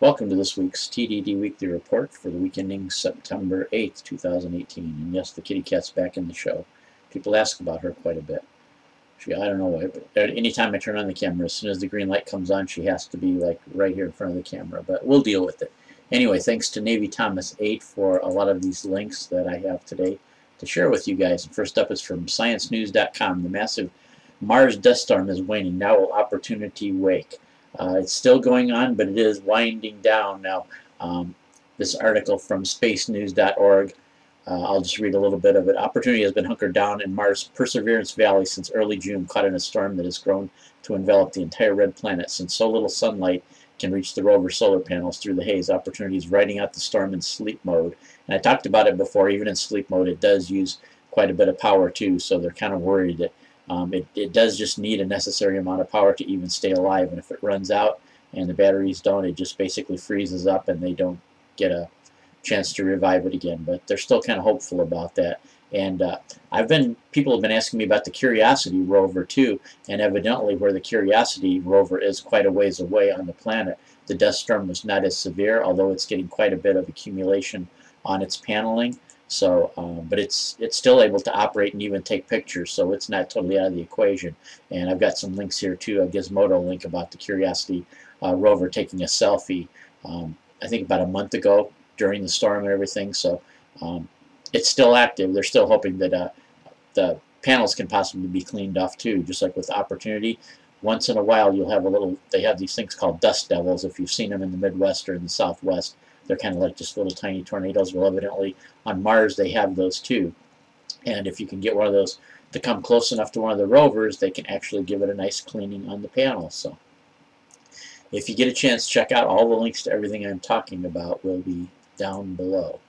Welcome to this week's TDD Weekly Report for the week ending September 8th, 2018. And yes, the kitty cat's back in the show. People ask about her quite a bit. She, I don't know why, but anytime I turn on the camera, as soon as the green light comes on, she has to be like right here in front of the camera. But we'll deal with it. Anyway, thanks to Navy Thomas 8 for a lot of these links that I have today to share with you guys. First up is from ScienceNews.com. The massive Mars dust storm is waning. Now will opportunity wake. Uh, it's still going on, but it is winding down now. Um, this article from spacenews.org, uh, I'll just read a little bit of it. Opportunity has been hunkered down in Mars' Perseverance Valley since early June, caught in a storm that has grown to envelop the entire red planet. Since so little sunlight can reach the rover solar panels through the haze, Opportunity is riding out the storm in sleep mode. And I talked about it before, even in sleep mode, it does use quite a bit of power too, so they're kind of worried that um, it, it does just need a necessary amount of power to even stay alive, and if it runs out and the batteries don't, it just basically freezes up and they don't get a chance to revive it again. But they're still kind of hopeful about that. And uh, I've been, people have been asking me about the Curiosity rover too, and evidently where the Curiosity rover is quite a ways away on the planet, the dust storm was not as severe, although it's getting quite a bit of accumulation on its paneling. So, um, but it's it's still able to operate and even take pictures, so it's not totally out of the equation. And I've got some links here too, a Gizmodo link about the Curiosity uh, rover taking a selfie, um, I think about a month ago during the storm and everything. So um, it's still active. They're still hoping that uh, the panels can possibly be cleaned off too, just like with Opportunity. Once in a while, you'll have a little. They have these things called dust devils. If you've seen them in the Midwest or in the Southwest they're kind of like just little tiny tornadoes. Well, evidently on Mars they have those too. And if you can get one of those to come close enough to one of the rovers, they can actually give it a nice cleaning on the panel. So if you get a chance, check out all the links to everything I'm talking about will be down below.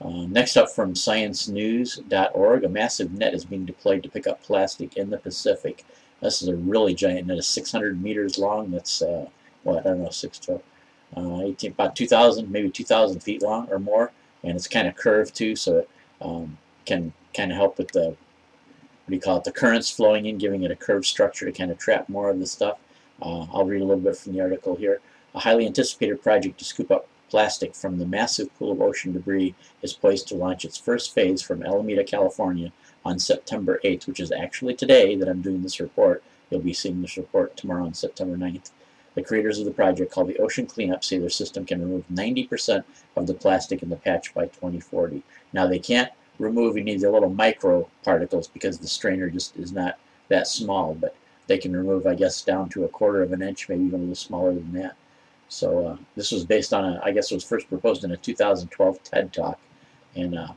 Uh, next up from sciencenews.org, a massive net is being deployed to pick up plastic in the Pacific. This is a really giant net, it's 600 meters long. That's, uh, what, I don't know, 612 uh, 18, about 2,000, maybe 2,000 feet long or more, and it's kind of curved too, so it um, can kind of help with the, what do you call it, the currents flowing in, giving it a curved structure to kind of trap more of the stuff. Uh, I'll read a little bit from the article here. A highly anticipated project to scoop up plastic from the massive pool of ocean debris is poised to launch its first phase from Alameda, California on September 8th, which is actually today that I'm doing this report. You'll be seeing this report tomorrow on September 9th. The creators of the project, called the Ocean Cleanup, say their system can remove 90% of the plastic in the patch by 2040. Now, they can't remove any of the little micro particles because the strainer just is not that small, but they can remove, I guess, down to a quarter of an inch, maybe even a little smaller than that. So uh, this was based on, a, I guess it was first proposed in a 2012 TED Talk, and uh,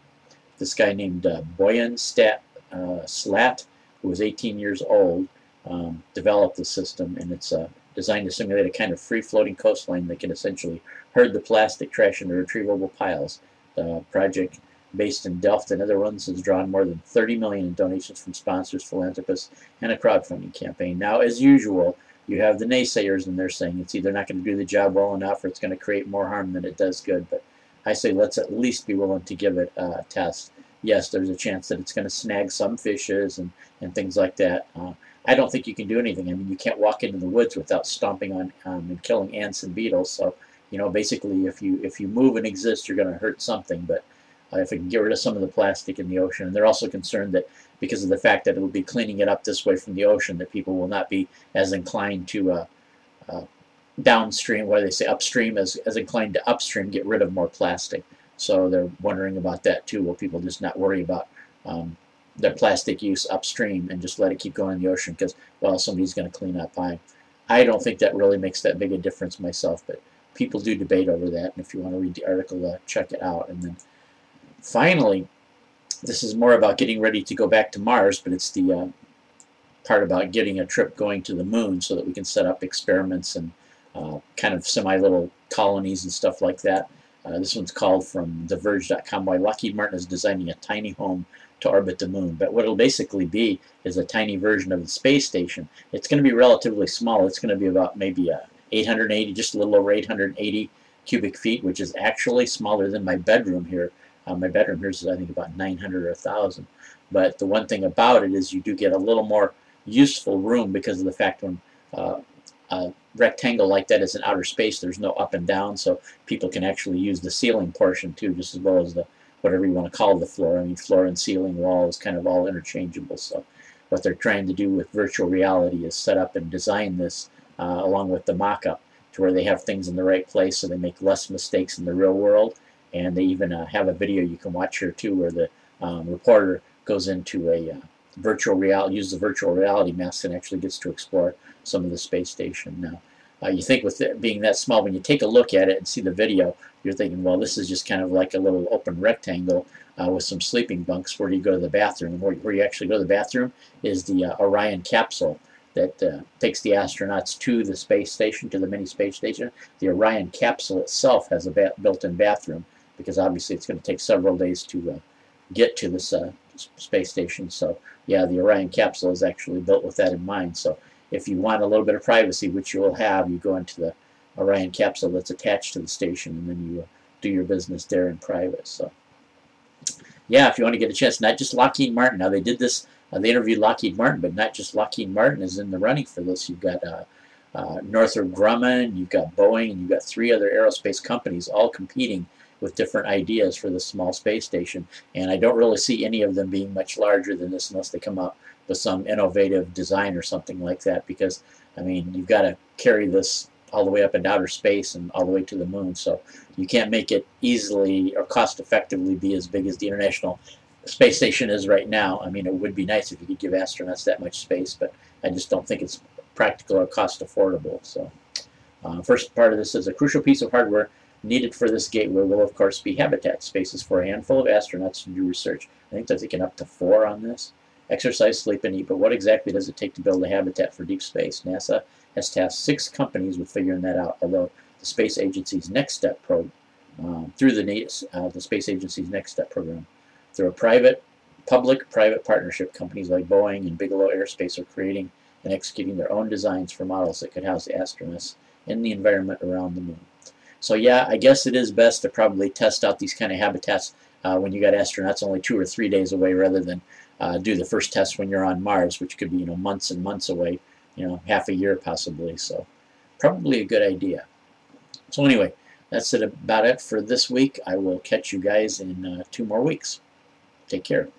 this guy named uh, Boyan Stat, uh, Slat, who was 18 years old, um, developed the system, and it's a designed to simulate a kind of free-floating coastline that can essentially herd the plastic trash into retrievable piles. The project, based in Delft and Netherlands, has drawn more than 30 million in donations from sponsors, philanthropists, and a crowdfunding campaign. Now, as usual, you have the naysayers, and they're saying it's either not going to do the job well enough or it's going to create more harm than it does good. But I say let's at least be willing to give it a test. Yes, there's a chance that it's going to snag some fishes and, and things like that. Uh, I don't think you can do anything. I mean, you can't walk into the woods without stomping on um, and killing ants and beetles. So, you know, basically, if you if you move and exist, you're going to hurt something. But uh, if it can get rid of some of the plastic in the ocean, and they're also concerned that because of the fact that it will be cleaning it up this way from the ocean, that people will not be as inclined to uh, uh, downstream, do they say, upstream, as as inclined to upstream, get rid of more plastic. So they're wondering about that too. Will people just not worry about um, their plastic use upstream and just let it keep going in the ocean because, well, somebody's going to clean up. I, I don't think that really makes that big a difference myself, but people do debate over that. And if you want to read the article, uh, check it out. And then finally, this is more about getting ready to go back to Mars, but it's the uh, part about getting a trip going to the moon so that we can set up experiments and uh, kind of semi-little colonies and stuff like that. Uh, this one's called from TheVerge.com why Lockheed Martin is designing a tiny home to orbit the moon. But what it'll basically be is a tiny version of the space station. It's going to be relatively small. It's going to be about maybe a 880, just a little over 880 cubic feet, which is actually smaller than my bedroom here. Uh, my bedroom here is, I think, about 900 or 1,000. But the one thing about it is you do get a little more useful room because of the fact when uh, a rectangle like that is an outer space. There's no up and down, so people can actually use the ceiling portion too, just as well as the whatever you want to call the floor. I mean, floor and ceiling, wall is kind of all interchangeable. So what they're trying to do with virtual reality is set up and design this uh, along with the mock-up to where they have things in the right place so they make less mistakes in the real world. And they even uh, have a video you can watch here too where the um, reporter goes into a uh, virtual reality, uses the virtual reality mask and actually gets to explore some of the space station. Now, uh, you think with it being that small, when you take a look at it and see the video, you're thinking, well, this is just kind of like a little open rectangle uh, with some sleeping bunks. Where you go to the bathroom? Where, where you actually go to the bathroom is the uh, Orion capsule that uh, takes the astronauts to the space station, to the mini space station. The Orion capsule itself has a built-in bathroom because obviously it's going to take several days to uh, get to this uh, space station. So yeah, the Orion capsule is actually built with that in mind. So if you want a little bit of privacy, which you will have, you go into the Orion capsule that's attached to the station, and then you uh, do your business there in private. So, yeah, if you want to get a chance, not just Lockheed Martin. Now they did this. Uh, they interviewed Lockheed Martin, but not just Lockheed Martin is in the running for this. You've got uh, uh, Northrop Grumman, you've got Boeing, and you've got three other aerospace companies all competing with different ideas for the small space station. And I don't really see any of them being much larger than this unless they come up with some innovative design or something like that because I mean you've got to carry this all the way up in outer space and all the way to the moon so you can't make it easily or cost effectively be as big as the International Space Station is right now. I mean it would be nice if you could give astronauts that much space but I just don't think it's practical or cost affordable so uh, first part of this is a crucial piece of hardware needed for this gateway will of course be habitat spaces for a handful of astronauts to do research. I think they're thinking up to four on this exercise, sleep, and eat. But what exactly does it take to build a habitat for deep space? NASA has tasked six companies with figuring that out, although the Space Agency's Next Step program, um, through the, uh, the Space Agency's Next Step program, through a private, public-private partnership, companies like Boeing and Bigelow Aerospace are creating and executing their own designs for models that could house the astronauts in the environment around the moon. So yeah, I guess it is best to probably test out these kind of habitats uh, when you got astronauts only two or three days away rather than uh, do the first test when you're on Mars, which could be you know months and months away, you know half a year possibly. So probably a good idea. So anyway, that's it about it for this week. I will catch you guys in uh, two more weeks. Take care.